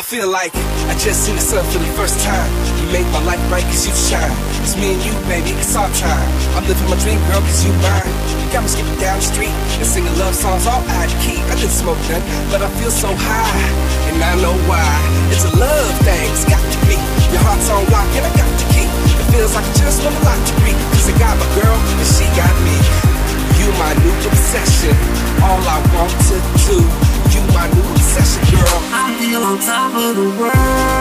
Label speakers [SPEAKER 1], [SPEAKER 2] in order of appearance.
[SPEAKER 1] I feel like I just seen the sun for the first time. You make my life bright cause you shine. It's me and you, baby, it's our time. I'm living my dream, girl, cause you mine. You got me skipping down the street and singing love songs all out of key. I didn't smoke none, but I feel so high. And I know why. It's a love thing, it's got to be. Your heart's on lock and I got the key. It feels like I just want a lot to be. Cause I got my girl and she got me. You my new obsession. All I want to do. You my new
[SPEAKER 2] Feel on top of the world